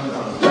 Oh, no.